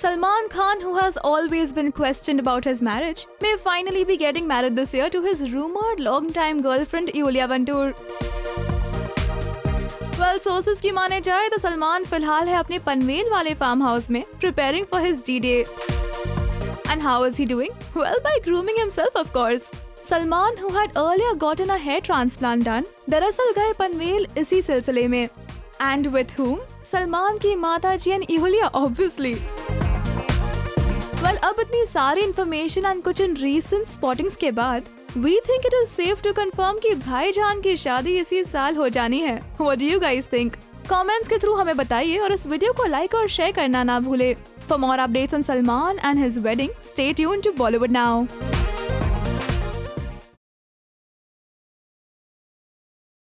Salman Khan, who has always been questioned about his marriage, may finally be getting married this year to his rumored long-time girlfriend Yulia Vantur. Well, sources की माने जाए तो सलमान फ़िलहाल है अपने पनवेल वाले farm house में preparing for his D-Day. And how is he doing? Well, by grooming himself, of course. Salman, who had earlier gotten a hair transplant done, दरअसल गए पनवेल इसी सिलसिले में एंड विथ whom? सलमान की माता जी एंड इहुलिया ऑब्वियसली वेल अब इतनी सारी इन्फॉर्मेशन एंड कुछ इन रीसेंट स्पॉटिंग्स के बाद we think it is safe to confirm कि भाईजान की शादी इसी साल हो जानी है। What do you guys think comments के थ्रू हमें बताइए और इस वीडियो को लाइक और शेयर करना ना भूले। For more updates on Salman and his wedding stay tuned to Bollywood now